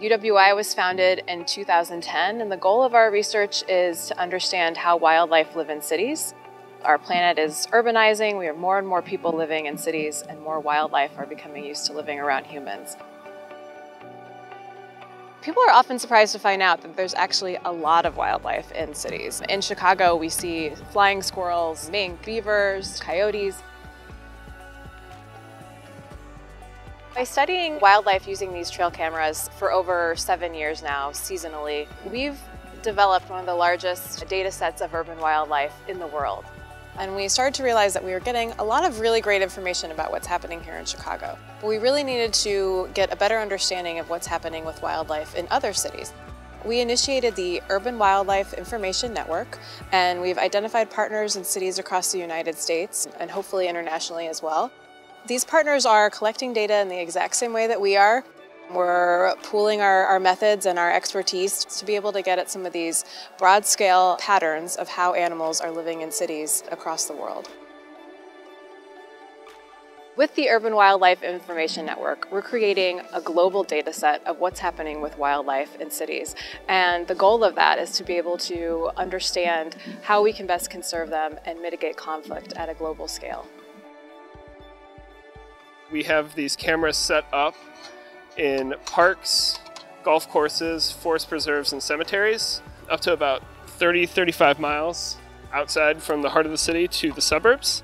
UWI was founded in 2010, and the goal of our research is to understand how wildlife live in cities. Our planet is urbanizing, we have more and more people living in cities, and more wildlife are becoming used to living around humans. People are often surprised to find out that there's actually a lot of wildlife in cities. In Chicago, we see flying squirrels, mink, beavers, coyotes, By studying wildlife using these trail cameras for over seven years now, seasonally, we've developed one of the largest data sets of urban wildlife in the world. And we started to realize that we were getting a lot of really great information about what's happening here in Chicago. But we really needed to get a better understanding of what's happening with wildlife in other cities. We initiated the Urban Wildlife Information Network, and we've identified partners in cities across the United States and hopefully internationally as well. These partners are collecting data in the exact same way that we are. We're pooling our, our, methods and our expertise to be able to get at some of these broad scale patterns of how animals are living in cities across the world. With the Urban Wildlife Information Network, we're creating a global data set of what's happening with wildlife in cities. And the goal of that is to be able to understand how we can best conserve them and mitigate conflict at a global scale. We have these cameras set up in parks, golf courses, forest preserves, and cemeteries, up to about 30, 35 miles outside from the heart of the city to the suburbs.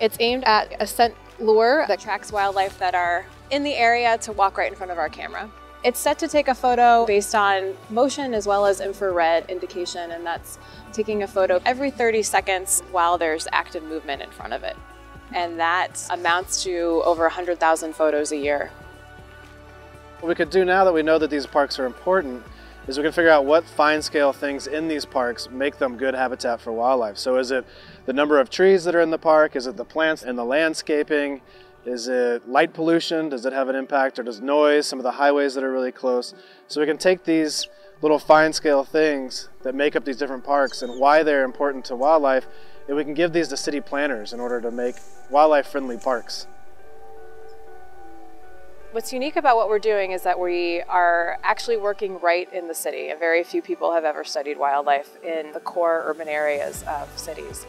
It's aimed at a scent lure that tracks wildlife that are in the area to walk right in front of our camera. It's set to take a photo based on motion as well as infrared indication, and that's taking a photo every 30 seconds while there's active movement in front of it and that amounts to over 100,000 photos a year. What we could do now that we know that these parks are important is we can figure out what fine scale things in these parks make them good habitat for wildlife. So is it the number of trees that are in the park? Is it the plants and the landscaping? Is it light pollution? Does it have an impact? Or does noise, some of the highways that are really close? So we can take these little fine scale things that make up these different parks and why they're important to wildlife and we can give these to city planners in order to make wildlife friendly parks. What's unique about what we're doing is that we are actually working right in the city. And very few people have ever studied wildlife in the core urban areas of cities.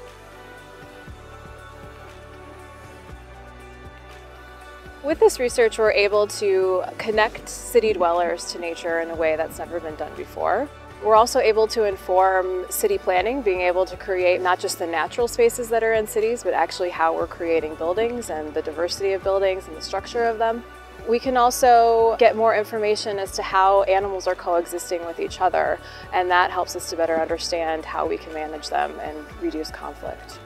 With this research, we're able to connect city dwellers to nature in a way that's never been done before. We're also able to inform city planning, being able to create not just the natural spaces that are in cities, but actually how we're creating buildings and the diversity of buildings and the structure of them. We can also get more information as to how animals are coexisting with each other, and that helps us to better understand how we can manage them and reduce conflict.